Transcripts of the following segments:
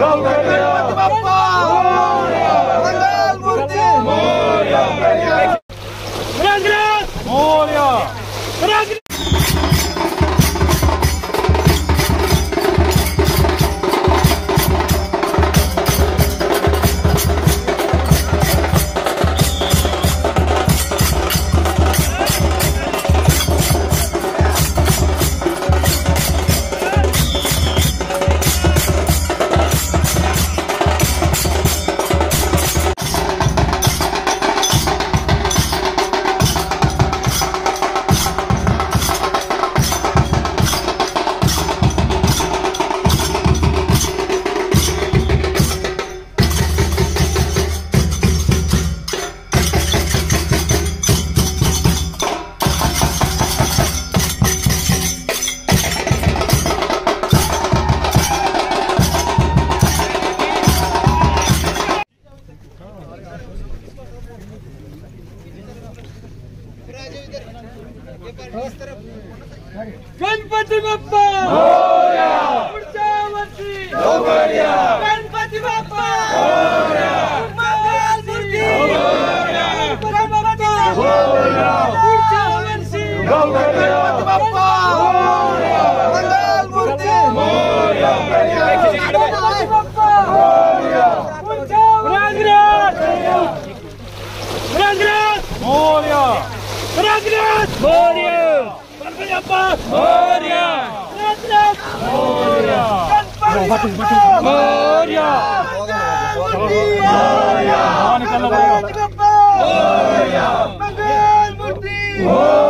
Ganpati Bappa Mangalmurti Ganpati Bappa! Ganpati Bappa Ganpati Bappa! Bappa! Rangraj Ganpati Bappa Rangraj Ganpati Bappa Mangalmurti Ganpati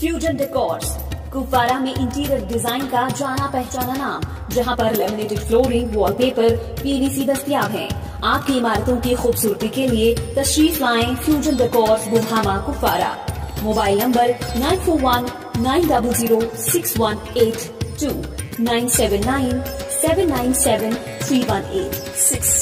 fusion decors Kupwara में interior design का जाना पहचाना नाम जहाँ पर लेमिनेटेड फ्लोरिंग वॉलपेपर पीवीसी दस्तियाब है आपकी इमारतों की खूबसूरती के लिए तशरीफ़ लाएँ fusion decors Budhama Kupwara mobile number nine four one nine double zero six one eight two nine seven nine seven nine seven three one eight six